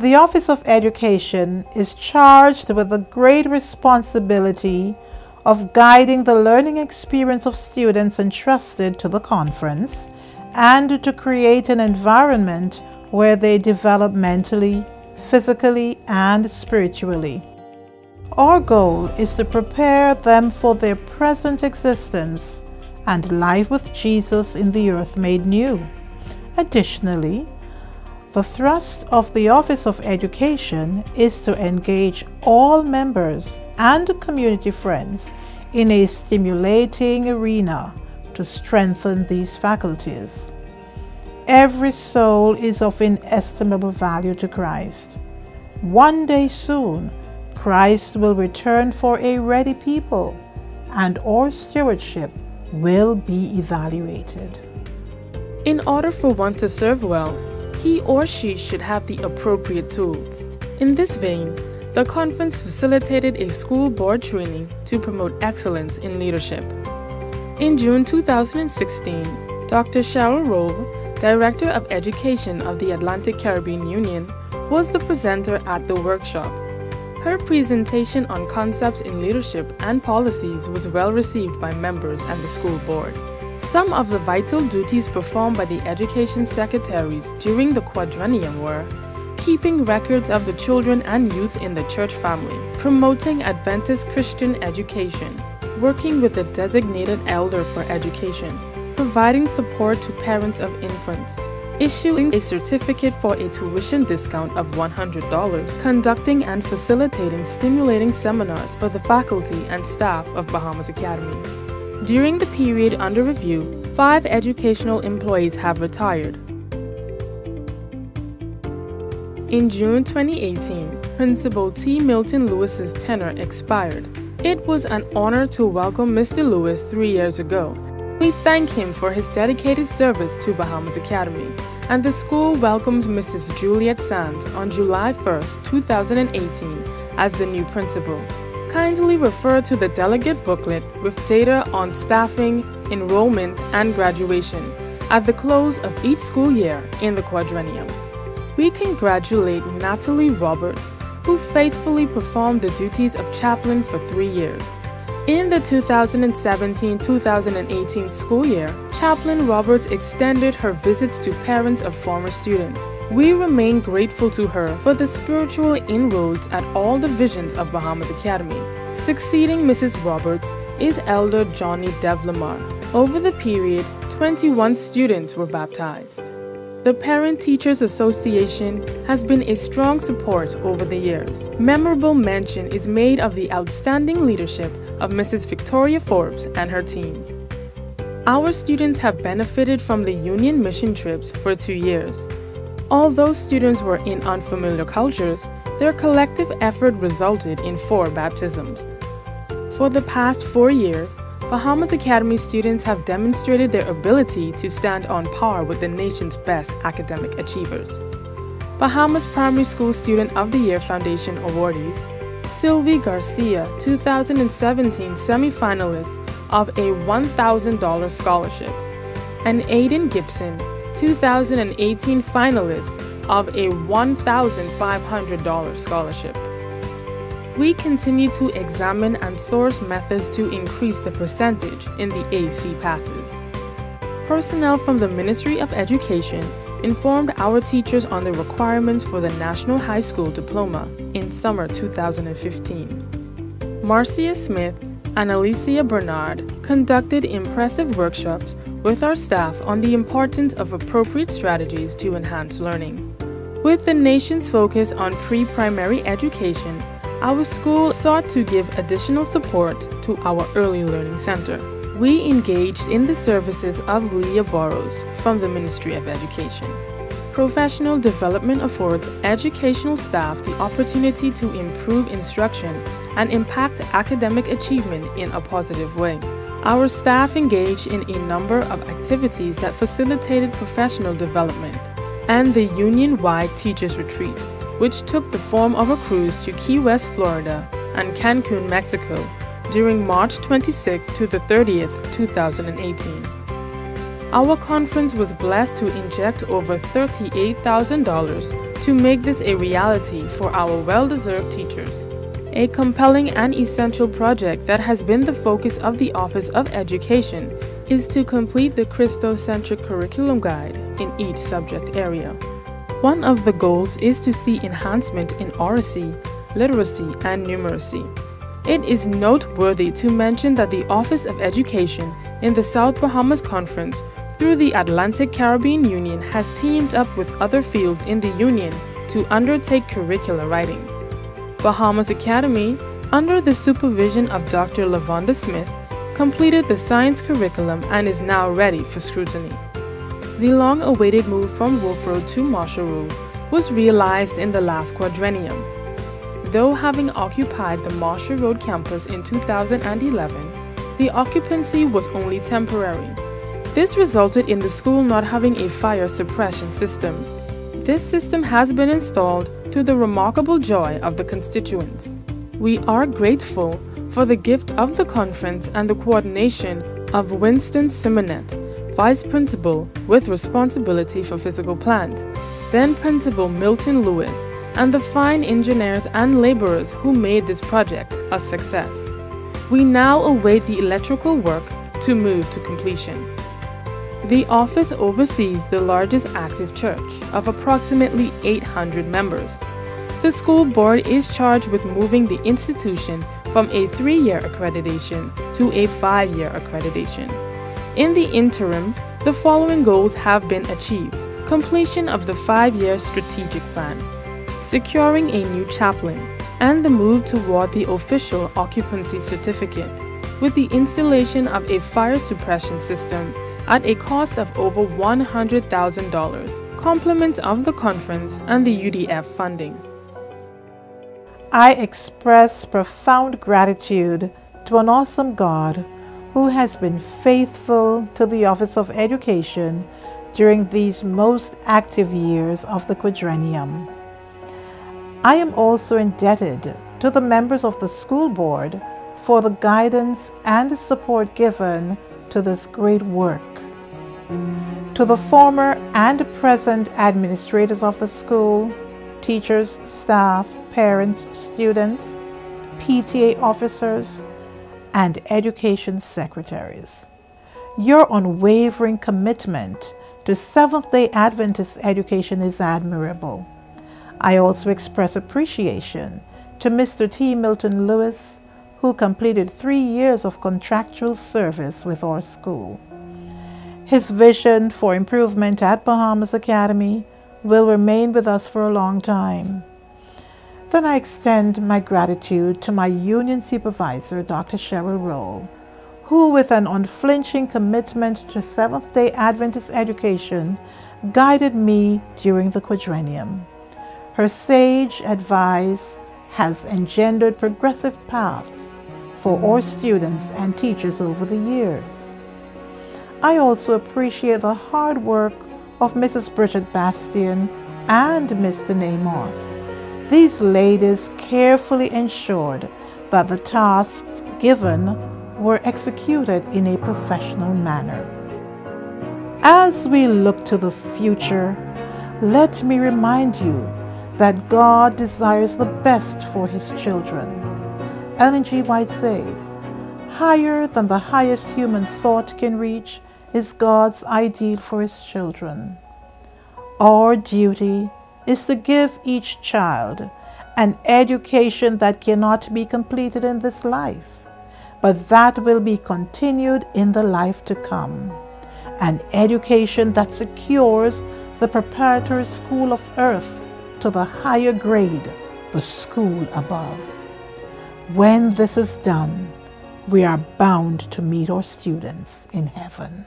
The Office of Education is charged with the great responsibility of guiding the learning experience of students entrusted to the conference and to create an environment where they develop mentally, physically, and spiritually. Our goal is to prepare them for their present existence and life with Jesus in the earth made new. Additionally, the thrust of the Office of Education is to engage all members and community friends in a stimulating arena to strengthen these faculties. Every soul is of inestimable value to Christ. One day soon, Christ will return for a ready people, and our stewardship will be evaluated. In order for one to serve well, he or she should have the appropriate tools. In this vein, the conference facilitated a school board training to promote excellence in leadership. In June 2016, Dr. Cheryl Rolle, Director of Education of the Atlantic Caribbean Union, was the presenter at the workshop her presentation on concepts in leadership and policies was well received by members and the school board. Some of the vital duties performed by the education secretaries during the quadrennium were keeping records of the children and youth in the church family, promoting Adventist Christian education, working with the designated elder for education, providing support to parents of infants, issuing a certificate for a tuition discount of $100, conducting and facilitating stimulating seminars for the faculty and staff of Bahamas Academy. During the period under review, five educational employees have retired. In June 2018, Principal T. Milton Lewis's tenure expired. It was an honor to welcome Mr. Lewis three years ago we thank him for his dedicated service to Bahamas Academy, and the school welcomed Mrs. Juliet Sands on July 1, 2018, as the new principal. Kindly refer to the delegate booklet with data on staffing, enrollment, and graduation at the close of each school year in the quadrennium. We congratulate Natalie Roberts, who faithfully performed the duties of chaplain for three years. In the 2017 2018 school year, Chaplain Roberts extended her visits to parents of former students. We remain grateful to her for the spiritual inroads at all divisions of Bahamas Academy. Succeeding Mrs. Roberts is Elder Johnny Devlamar. Over the period, 21 students were baptized. The Parent Teachers Association has been a strong support over the years. Memorable mention is made of the outstanding leadership of Mrs. Victoria Forbes and her team. Our students have benefited from the Union mission trips for two years. Although students were in unfamiliar cultures, their collective effort resulted in four baptisms. For the past four years, Bahamas Academy students have demonstrated their ability to stand on par with the nation's best academic achievers. Bahamas Primary School Student of the Year Foundation awardees Sylvie Garcia, 2017 semifinalist of a $1,000 scholarship, and Aiden Gibson, 2018 finalist of a $1,500 scholarship. We continue to examine and source methods to increase the percentage in the AC passes. Personnel from the Ministry of Education informed our teachers on the requirements for the National High School Diploma in summer 2015. Marcia Smith and Alicia Bernard conducted impressive workshops with our staff on the importance of appropriate strategies to enhance learning. With the nation's focus on pre primary education, our school sought to give additional support to our Early Learning Center. We engaged in the services of Leah Burrows from the Ministry of Education. Professional development affords educational staff the opportunity to improve instruction and impact academic achievement in a positive way. Our staff engaged in a number of activities that facilitated professional development and the union wide Teachers Retreat which took the form of a cruise to Key West, Florida and Cancun, Mexico during March 26 to the 30th, 2018. Our conference was blessed to inject over $38,000 to make this a reality for our well deserved teachers. A compelling and essential project that has been the focus of the Office of Education is to complete the Christocentric curriculum guide in each subject area. One of the goals is to see enhancement in oracy, literacy, and numeracy. It is noteworthy to mention that the Office of Education in the South Bahamas Conference through the Atlantic Caribbean Union has teamed up with other fields in the Union to undertake curricular writing. Bahamas Academy, under the supervision of Dr. Lavonda Smith, completed the science curriculum and is now ready for scrutiny. The long awaited move from Wolf Road to Marshall Road was realized in the last quadrennium. Though having occupied the Marshall Road campus in 2011, the occupancy was only temporary. This resulted in the school not having a fire suppression system. This system has been installed to the remarkable joy of the constituents. We are grateful for the gift of the conference and the coordination of Winston Simonet, Vice Principal with responsibility for physical plant, then Principal Milton Lewis, and the fine engineers and laborers who made this project a success. We now await the electrical work to move to completion. The office oversees the largest active church of approximately 800 members. The school board is charged with moving the institution from a three year accreditation to a five year accreditation. In the interim, the following goals have been achieved completion of the five year strategic plan, securing a new chaplain, and the move toward the official occupancy certificate, with the installation of a fire suppression system at a cost of over $100,000, compliments of the conference and the UDF funding. I express profound gratitude to an awesome God who has been faithful to the Office of Education during these most active years of the quadrennium. I am also indebted to the members of the school board for the guidance and support given to this great work. To the former and present administrators of the school, teachers, staff, parents, students, PTA officers, and education secretaries. Your unwavering commitment to Seventh day Adventist education is admirable. I also express appreciation to Mr. T. Milton Lewis, who completed three years of contractual service with our school. His vision for improvement at Bahamas Academy will remain with us for a long time. Then I extend my gratitude to my union supervisor, Dr. Cheryl Rolle, who, with an unflinching commitment to Seventh day Adventist education, guided me during the quadrennium. Her sage advice has engendered progressive paths for our students and teachers over the years. I also appreciate the hard work of Mrs. Bridget Bastian and Mr. Namos. These ladies carefully ensured that the tasks given were executed in a professional manner. As we look to the future, let me remind you that God desires the best for His children. Ellen G. White says, Higher than the highest human thought can reach is God's ideal for his children. Our duty is to give each child an education that cannot be completed in this life, but that will be continued in the life to come. An education that secures the preparatory school of earth to the higher grade, the school above. When this is done, we are bound to meet our students in heaven.